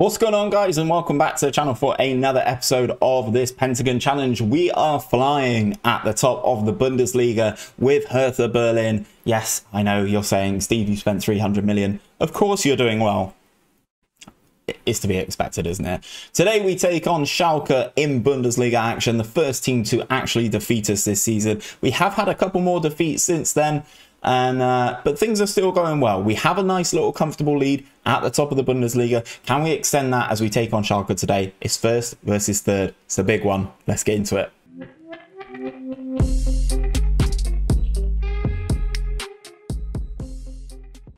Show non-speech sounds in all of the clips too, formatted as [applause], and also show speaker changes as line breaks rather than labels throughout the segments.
What's going on guys and welcome back to the channel for another episode of this Pentagon Challenge. We are flying at the top of the Bundesliga with Hertha Berlin. Yes, I know you're saying, Steve, you spent 300 million. Of course you're doing well. It's to be expected, isn't it? Today we take on Schalke in Bundesliga action, the first team to actually defeat us this season. We have had a couple more defeats since then, and uh, but things are still going well. We have a nice little comfortable lead at the top of the Bundesliga. Can we extend that as we take on Schalke today? It's first versus third. It's a big one. Let's get into it.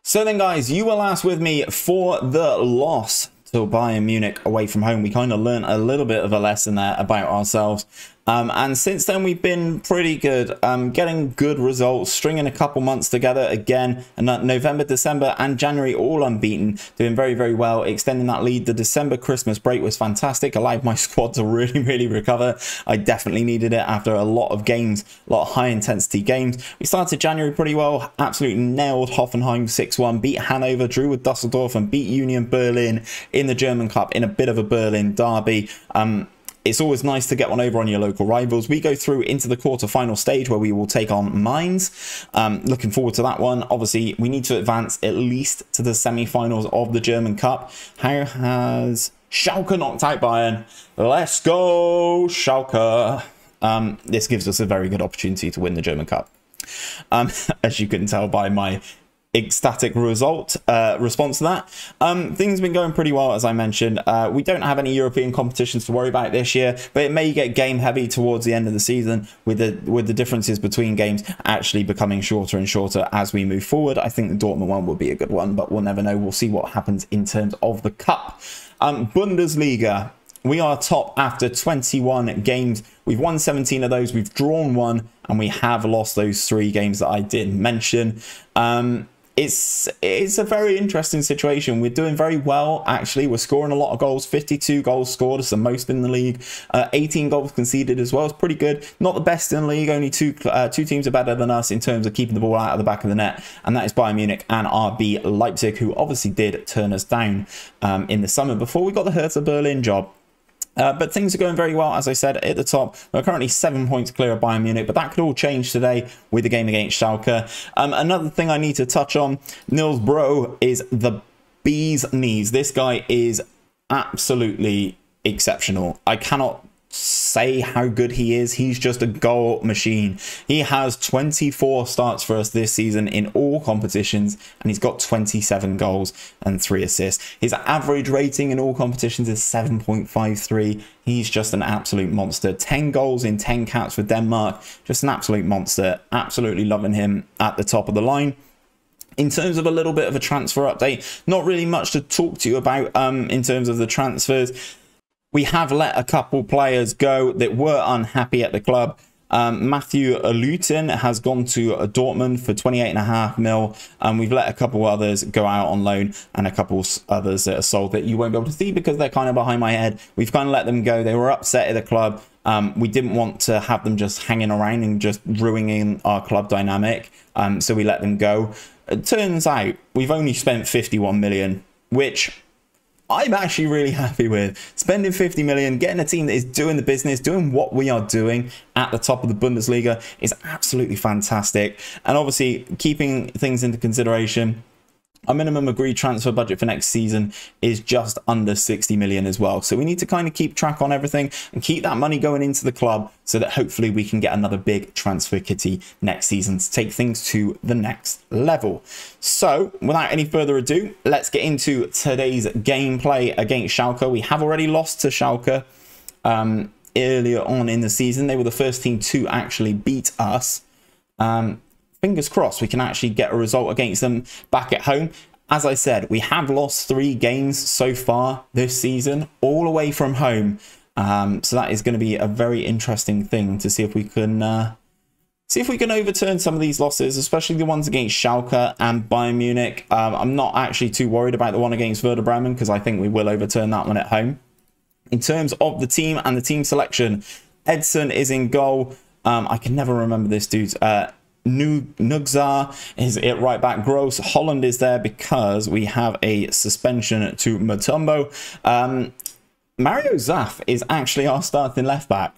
So then guys, you will ask with me for the loss to Bayern Munich away from home. We kind of learned a little bit of a lesson there about ourselves. Um, and since then, we've been pretty good, um, getting good results, stringing a couple months together again. And November, December, and January all unbeaten, doing very, very well, extending that lead. The December Christmas break was fantastic, allowed my [laughs] squad to really, really recover. I definitely needed it after a lot of games, a lot of high intensity games. We started January pretty well, absolutely nailed Hoffenheim 6 1, beat Hanover, drew with Dusseldorf, and beat Union Berlin in the German Cup in a bit of a Berlin derby. Um, it's always nice to get one over on your local rivals. We go through into the quarter-final stage where we will take on Mainz. Um, looking forward to that one. Obviously, we need to advance at least to the semi-finals of the German Cup. How has Schalke knocked out Bayern? Let's go, Schalke. Um, this gives us a very good opportunity to win the German Cup. Um, [laughs] as you can tell by my ecstatic result uh, response to that. Um, things have been going pretty well, as I mentioned. Uh, we don't have any European competitions to worry about this year, but it may get game heavy towards the end of the season with the with the differences between games actually becoming shorter and shorter as we move forward. I think the Dortmund one will be a good one, but we'll never know. We'll see what happens in terms of the cup. Um, Bundesliga. We are top after 21 games. We've won 17 of those. We've drawn one, and we have lost those three games that I did mention. Um, it's it's a very interesting situation. We're doing very well, actually. We're scoring a lot of goals. 52 goals scored. is the most in the league. Uh, 18 goals conceded as well. It's pretty good. Not the best in the league. Only two uh, two teams are better than us in terms of keeping the ball out of the back of the net, and that is Bayern Munich and RB Leipzig, who obviously did turn us down um, in the summer before we got the Hertha Berlin job. Uh, but things are going very well, as I said, at the top. We're currently seven points clear of Bayern Munich, but that could all change today with the game against Schalke. Um, another thing I need to touch on, Nils Bro is the bee's knees. This guy is absolutely exceptional. I cannot say how good he is. He's just a goal machine. He has 24 starts for us this season in all competitions, and he's got 27 goals and three assists. His average rating in all competitions is 7.53. He's just an absolute monster. 10 goals in 10 caps for Denmark. Just an absolute monster. Absolutely loving him at the top of the line. In terms of a little bit of a transfer update, not really much to talk to you about um, in terms of the transfers we have let a couple players go that were unhappy at the club. Um, Matthew Luton has gone to Dortmund for 28.5 mil. And we've let a couple others go out on loan and a couple others that are sold that you won't be able to see because they're kind of behind my head. We've kind of let them go. They were upset at the club. Um, we didn't want to have them just hanging around and just ruining our club dynamic. Um, so we let them go. It turns out we've only spent 51 million, which I'm actually really happy with spending 50 million, getting a team that is doing the business, doing what we are doing at the top of the Bundesliga is absolutely fantastic. And obviously, keeping things into consideration, our minimum agreed transfer budget for next season is just under 60 million as well. So we need to kind of keep track on everything and keep that money going into the club so that hopefully we can get another big transfer kitty next season to take things to the next level. So without any further ado, let's get into today's gameplay against Schalke. We have already lost to Schalke um, earlier on in the season. They were the first team to actually beat us. Um, fingers crossed we can actually get a result against them back at home. As I said, we have lost three games so far this season, all away from home. Um, so that is going to be a very interesting thing to see if we can uh, see if we can overturn some of these losses, especially the ones against Schalke and Bayern Munich. Um, I'm not actually too worried about the one against Werder Bremen because I think we will overturn that one at home. In terms of the team and the team selection, Edson is in goal. Um, I can never remember this dude's. Uh, Nugzar is it right back. Gross. Holland is there because we have a suspension to Mutombo. Um, Mario Zaf is actually our starting left back.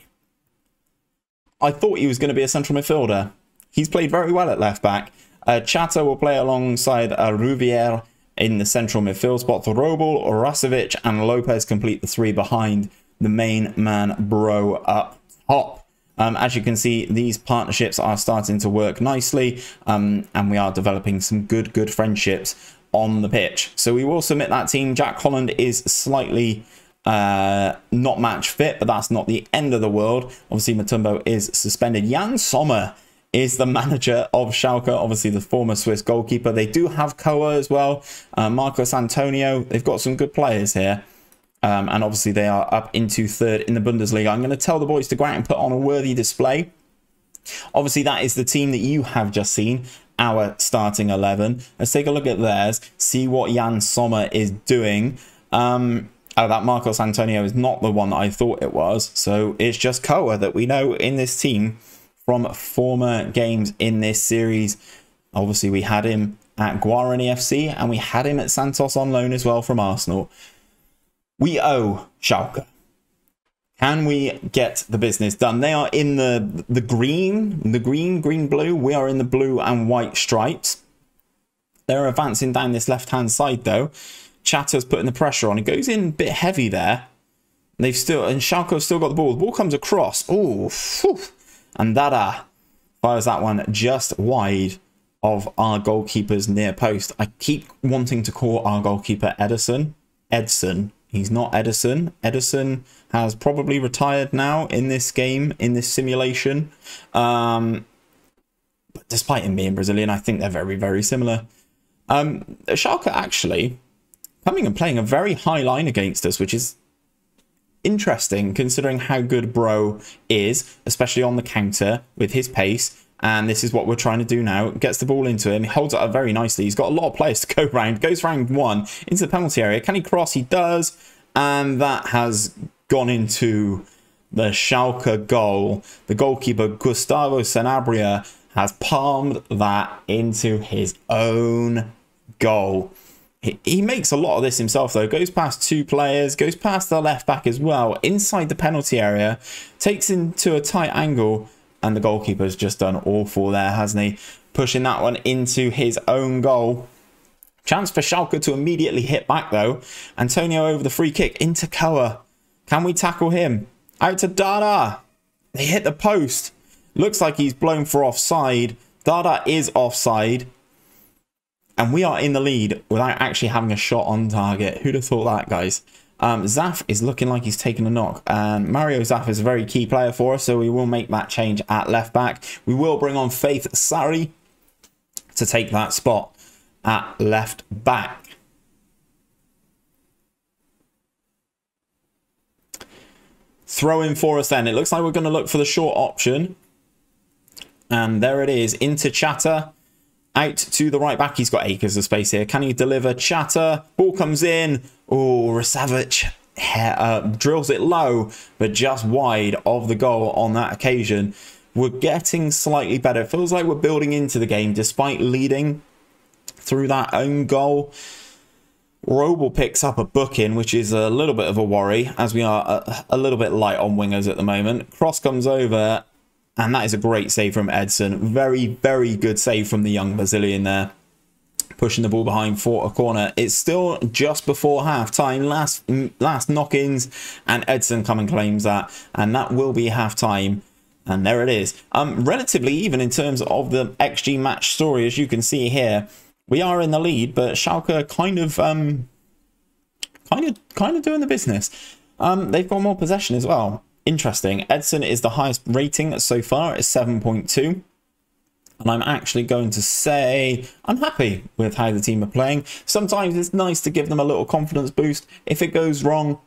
I thought he was going to be a central midfielder. He's played very well at left back. Uh, Chato will play alongside uh, Ruvier in the central midfield spot. Robel, Rasovic, and Lopez complete the three behind the main man bro up top. Um, as you can see, these partnerships are starting to work nicely, um, and we are developing some good, good friendships on the pitch. So we will submit that team. Jack Holland is slightly uh, not match fit, but that's not the end of the world. Obviously, Matumbo is suspended. Yann Sommer is the [laughs] manager of Schalke, obviously the former Swiss goalkeeper. They do have Koa as well, uh, Marcos Antonio. They've got some good players here. Um, and obviously they are up into third in the Bundesliga. I'm going to tell the boys to go out and put on a worthy display. Obviously, that is the team that you have just seen, our starting 11. Let's take a look at theirs, see what Yann Sommer is doing. Um, oh, that Marcos Antonio is not the one that I thought it was. So it's just Koa that we know in this team from former games in this series. Obviously, we had him at Guarani FC and we had him at Santos on loan as well from Arsenal. We owe Schalke. Can we get the business done? They are in the the green, the green, green, blue. We are in the blue and white stripes. They're advancing down this left-hand side though. Chatter's putting the pressure on. It goes in a bit heavy there. They've still and Schalke's still got the ball. The ball comes across. Oh, and Dada fires that one just wide of our goalkeeper's near post. I keep wanting to call our goalkeeper Edison. Edson. He's not Edison. Edison has probably retired now in this game, in this simulation. Um, but despite him being Brazilian, I think they're very, very similar. Um, Schalke actually coming and playing a very high line against us, which is interesting considering how good Bro is, especially on the counter with his pace. And this is what we're trying to do now. Gets the ball into him. He holds it up very nicely. He's got a lot of players to go [laughs] round. Goes round one into the penalty area. Can he cross? He does. And that has gone into the Schalke goal. The goalkeeper, Gustavo Sanabria, has palmed that into his own goal. He, makes a lot of this himself, though. Goes past two players, goes past the left back as well, inside the penalty area, takes into a tight angle, and the goalkeeper's just done awful there, hasn't he? Pushing that one into his own goal. Chance for Schalke to immediately hit back, though. Antonio over the free kick into Koa. Can we tackle him? Out to Dada. They hit the post. Looks like he's blown for offside. Dada is offside. And we are in the lead without actually having a shot on target. Who'd have thought that, guys? Um, Zaf is looking like he's taken a knock. And Mario Zaf is a very key player for us, so we will make that change at left back. We will bring on Faith Sari to take that spot at left back. Throw in for us then. It looks like we're going to look for the short option. And there it is, into Chatter. Out to the right back. He's got acres of space here. Can he deliver? Chatter. Ball comes in. Oh, Rasavic uh, drills it low, but just wide of the goal on that occasion. We're getting slightly better. It feels like we're building into the game despite leading through that own goal. Robel picks up a booking, which is a little bit of a worry, as we are a, a little bit light on wingers at the moment. Cross comes over, and that is a great save from Edson. Very, very good save from the young Brazilian there. Pushing the ball behind for a corner. It's still just before half time. Last, last knock-ins. And Edson come and claims that. And that will be half time. And there it is. Um, relatively even in terms of the XG match story, as you can see here. We are in the lead, but Schalke kind of, um, kind of, kind of doing the business. Um, they've got more possession as well. Interesting. Edson is the highest rating so far. It's 7.2. And I'm actually going to say I'm happy with how the team are playing. Sometimes it's nice to give them a little confidence boost. If it goes wrong,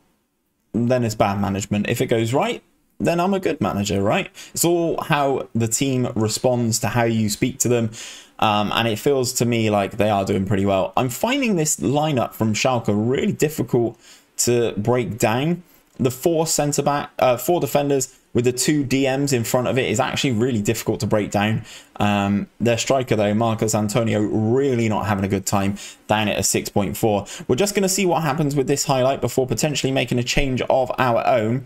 then it's bad management. If it goes right, then I'm a good manager, right? It's all how the team responds to how you speak to them. Um, and it feels to me like they are doing pretty well. I'm finding this lineup from Schalke really difficult to break down the four centre back, uh, four defenders with the two DMs in front of it is actually really difficult to break down. Um, their striker though, Marcos Antonio, really not having a good time down at a 6.4. We're just going to see what happens with this highlight before potentially making a change of our own.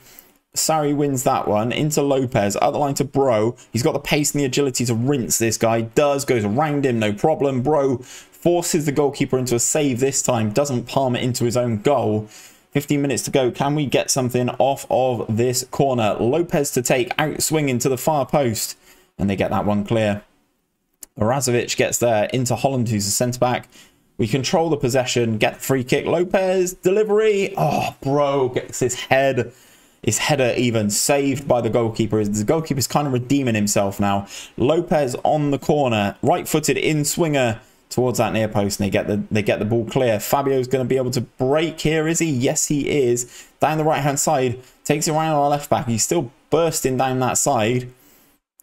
Sari wins that one into Lopez, other line to Bro. He's got the pace and the agility to rinse this guy. Does, goes around him, no problem. Bro forces the goalkeeper into a save this time, doesn't palm it into his own goal. 15 minutes to go. Can we get something off of this corner? Lopez to take, out swinging to the far post. And they get that one clear. Razovic gets there into Holland, who's the centre back. We control the possession, get the free kick. Lopez, delivery. Oh, bro, gets his head. His header even saved by the goalkeeper. The goalkeeper's kind of redeeming himself now. Lopez on the corner, right-footed in swinger towards that near post and they get the they get the ball clear. Fabio's going to be able to break here, is he? Yes, he is. Down the right hand side, takes it around our left back. He's still bursting down that side.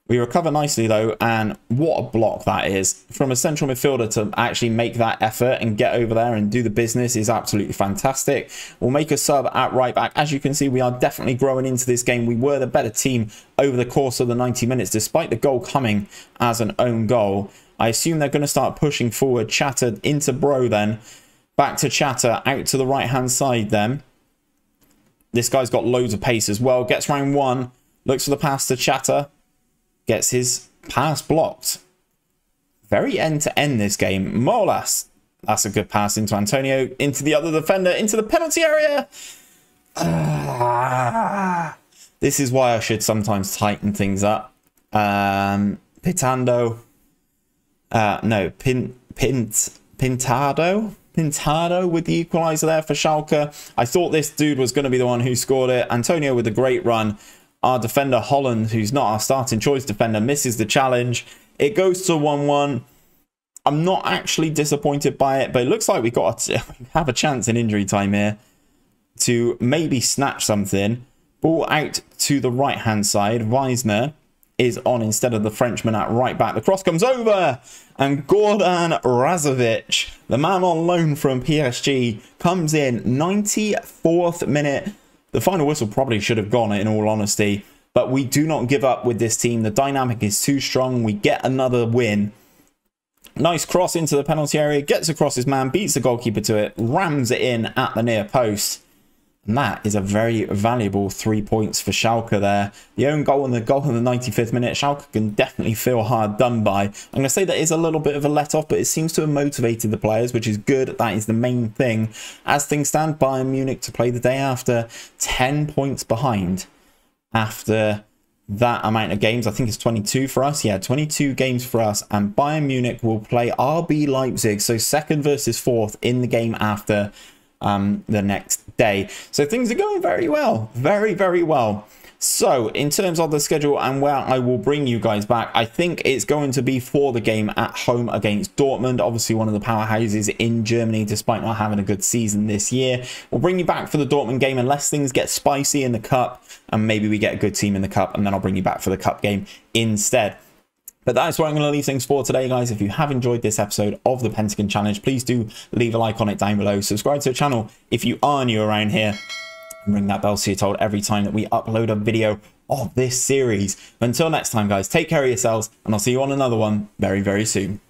We recover nicely though, and what a block that is. From a central midfielder to actually make that effort and get over there and do the business is absolutely fantastic. We'll make a sub at right back. As you can see, we are definitely growing into this game. We were the better team over the course of the 90 minutes, despite the goal coming as an own goal. I assume they're going to start pushing forward. Chatter into Bro then. Back to Chatter. Out to the right-hand side then. This guy's got loads of pace as well. Gets round one. Looks for the pass to Chatter. Gets his pass blocked. Very end-to-end -end this game. Molas. That's a good pass into Antonio. Into the other defender. Into the penalty area. Ah. This is why I should sometimes tighten things up. Um, Pitando uh, no, Pin, Pint, Pintado? Pintado with the equaliser there for Schalke. I thought this dude was going to be the one who scored it. Antonio with a great run. Our defender, Holland, who's not our starting choice defender, misses the challenge. It goes to 1-1. I'm not actually disappointed by it, but it looks like we got to [laughs] have a chance in injury time here to maybe snatch something. Ball out to the right-hand side. Weisner is on instead of the Frenchman at right back. The cross comes over and Gordon Razovic, the man on loan from PSG, comes in 94th minute. The final whistle probably should have gone in all honesty, but we do not give up with this team. The dynamic is too strong. We get another win. Nice cross into the penalty area, gets across his man, beats the goalkeeper to it, rams it in at the near post. And that is a very valuable three points for Schalke there. The own goal and the goal in the 95th minute, Schalke can definitely feel hard done by. I'm going to say that is a little bit of a let off, but it seems to have motivated the players, which is good. That is the main thing. As things stand, Bayern Munich to play the day after 10 points behind after that amount of games. I think it's 22 for us. Yeah, 22 games for us. And Bayern Munich will play RB Leipzig. So second versus fourth in the game after um, the next day. So things are going very well, very, very well. So, in terms of the schedule and where I will bring you guys back, I think it's going to be for the game at home against Dortmund, obviously one of the powerhouses in Germany, despite not having a good season this year. We'll bring you back for the Dortmund game unless things get spicy in the cup and maybe we get a good team in the cup, and then I'll bring you back for the cup game instead. But that's where I'm going to leave things for today, guys. If you have enjoyed this episode of the Pentagon Challenge, please do leave a like on it down below. Subscribe to the channel if you are new around here. And ring that bell so you're told every time that we upload a video of this series. Until next time, guys, take care of yourselves, and I'll see you on another one very, very soon.